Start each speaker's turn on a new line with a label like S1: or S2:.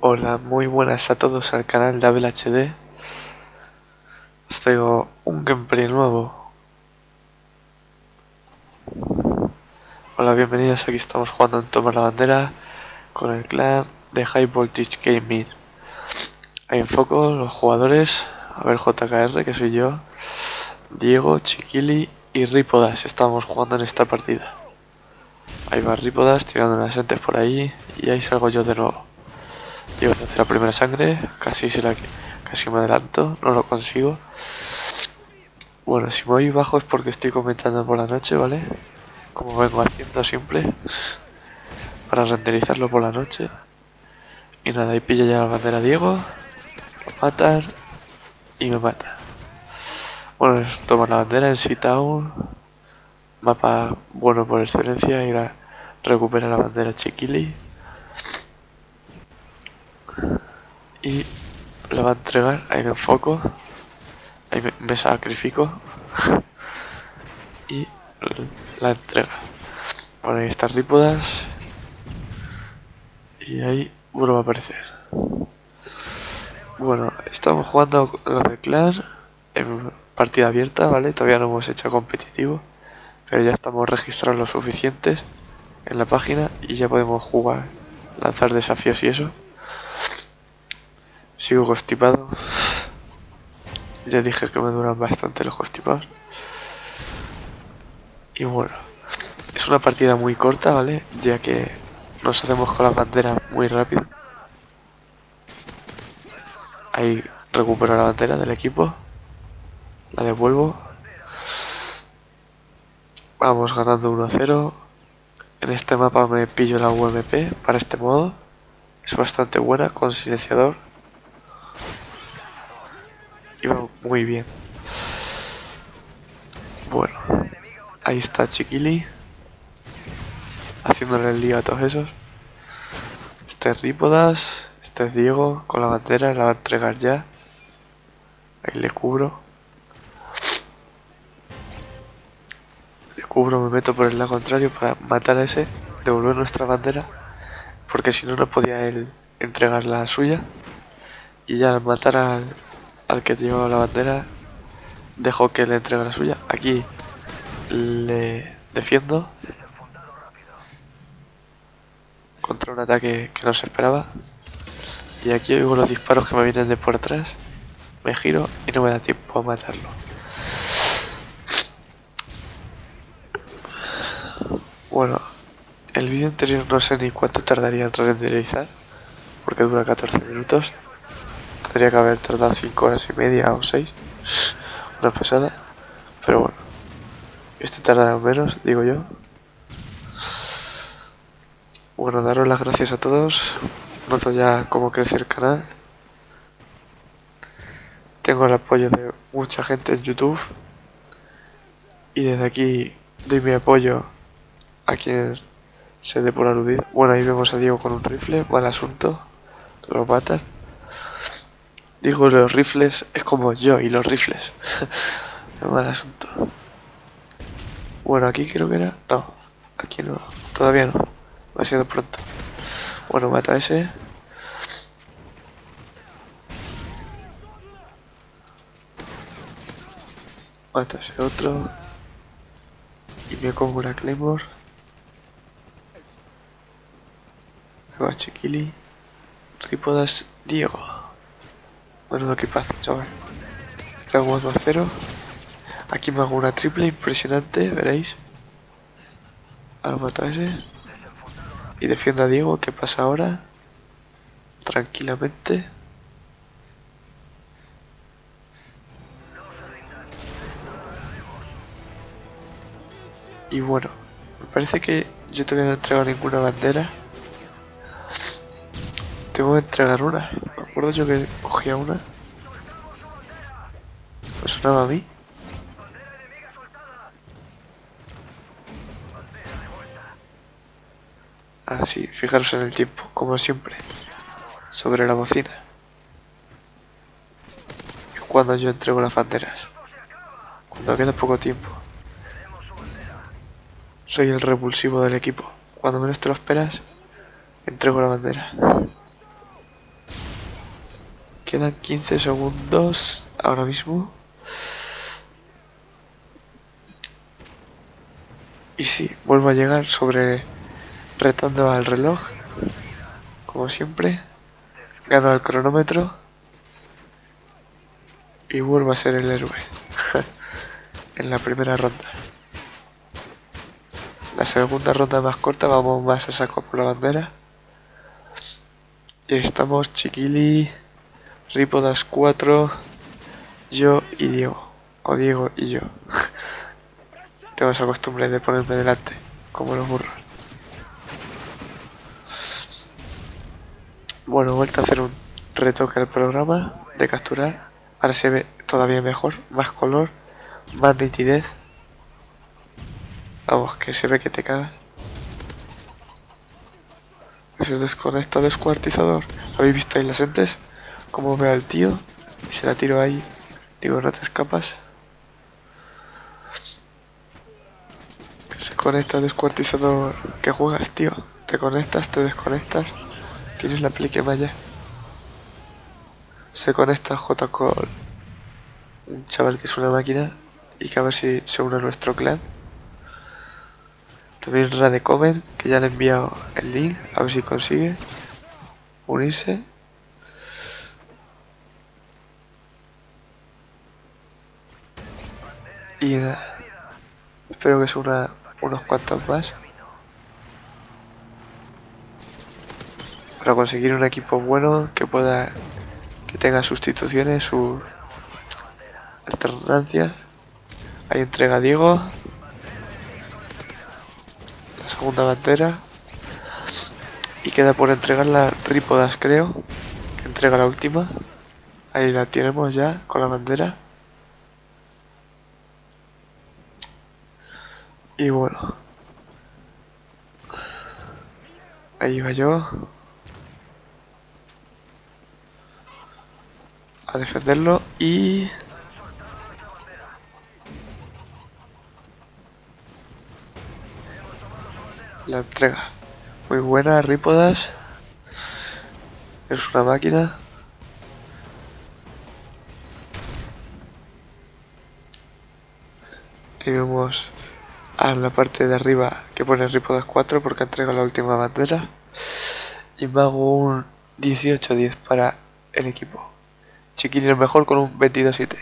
S1: Hola, muy buenas a todos al canal de Abel HD. Os traigo un gameplay nuevo. Hola, bienvenidos. Aquí estamos jugando en Tomar la Bandera con el clan de High Voltage Gaming. Ahí en foco los jugadores. A ver, JKR, que soy yo. Diego, Chiquili y Ripodas. Estamos jugando en esta partida. Ahí va Ripodas tirando las entes por ahí. Y ahí salgo yo de nuevo. Digo, hacer la primera sangre, casi se la casi me adelanto, no lo consigo. Bueno, si me voy bajo es porque estoy comentando por la noche, ¿vale? Como vengo haciendo siempre. Para renderizarlo por la noche. Y nada, ahí pilla ya la bandera Diego. Lo matan. Y me mata. Bueno, toma la bandera en Seatown. Mapa bueno por excelencia. Ir a recuperar la bandera Chiquili. Y la va a entregar. Ahí en el foco ahí me, sacrifico. Y la entrega. Bueno ahí están rípodas y ahí va a aparecer. Bueno estamos jugando los de clan en partida abierta vale todavía no hemos hecho competitivo pero ya estamos registrados lo suficientes en la página y ya podemos jugar lanzar desafíos y eso Sigo constipado. Ya dije que me duran bastante los constipados. Y bueno, es una partida muy corta, ¿vale? Ya que nos hacemos con la bandera muy rápido. Ahí recupero la bandera del equipo. La devuelvo. Vamos ganando 1-0. En este mapa me pillo la UMP para este modo. Es bastante buena con silenciador Iba muy bien. Bueno, ahí está Chiquili. Haciéndole el lío a todos esos. Este es Rípodas. Este es Diego con la bandera. La va a entregar ya. Ahí le cubro. Le cubro, me meto por el lado contrario para matar a ese. Devolver nuestra bandera. Porque si no, no podía él entregar la suya. Y ya al matar al, al que lleva la bandera dejo que le entregue la suya. Aquí le defiendo contra un ataque que no se esperaba. Y aquí oigo los disparos que me vienen de por atrás. Me giro y no me da tiempo a matarlo. Bueno, el vídeo anterior no sé ni cuánto tardaría en renderizar, porque dura 14 minutos. Tendría que haber tardado 5 horas y media o 6. Una pesada. Pero bueno. Este tarda menos, digo yo. Bueno, daros las gracias a todos. Noto ya cómo crece el canal. Tengo el apoyo de mucha gente en YouTube. Y desde aquí doy mi apoyo a quien se dé por aludido. Bueno, ahí vemos a Diego con un rifle. Mal asunto. Lo matan. Digo, los rifles es como yo y los rifles. mal asunto. Bueno, aquí creo que era... No, aquí no. Todavía no. Demasiado pronto. Bueno, mata a ese. Mata a ese otro. Y me como una Claymore. Me va Chiquili. Ripodas Diego. Bueno, ¿qué pasa, chaval? Estamos 2 a 0. Aquí me hago una triple impresionante, veréis. Ahora mato a ese. Y defiendo a Diego, ¿qué pasa ahora? Tranquilamente. Y bueno, me parece que yo todavía no he entregado ninguna bandera. Tengo que entregar una. Acuerdo yo que cogía una. Me sonaba a mí. Ah, sí, fijaros en el tiempo, como siempre. Sobre la bocina. Es cuando yo entrego las banderas. Cuando queda poco tiempo. Soy el repulsivo del equipo. Cuando menos te lo esperas, entrego la bandera. Quedan 15 segundos ahora mismo. Y sí, vuelvo a llegar sobre retando al reloj. Como siempre. Gano el cronómetro. Y vuelvo a ser el héroe. en la primera ronda. La segunda ronda más corta vamos más a saco por la bandera. Y estamos Chiquili, Ripodas 4, yo y Diego. O Diego y yo. Tengo esa costumbre de ponerme delante, como los burros. Bueno, vuelta a hacer un retoque al programa de capturar. Ahora se ve todavía mejor, más color, más nitidez. Vamos, que se ve que te cagas. Se desconecta descuartizador. ¿Habéis visto ahí las entes? Como ve al tío y se la tiro ahí. Digo, no te escapas. Se conecta descuartizador. ¿Qué juegas, tío? Te conectas, te desconectas. Tienes la plique malla. Se conecta J-Call. Un chaval que es una máquina. Y que a ver si se une a nuestro clan. También Radecomen, que ya le he enviado el link. A ver si consigue unirse. Y nada. Espero que una unos cuantos más. Para conseguir un equipo bueno que pueda que tenga sustituciones, su alternancia. Ahí entrega Diego. La segunda bandera. Y queda por entregar la Ripodas, creo. Que entrega la última. Ahí la tenemos ya con la bandera. Y bueno. Ahí va yo. A defenderlo y... La entrega. Muy buena, Ripodas. Es una máquina. Y vemos a la parte de arriba que pone Ripodas 4 porque entrega la última bandera. Y me hago un 18-10 para el equipo. Chiquillo mejor con un 22-7.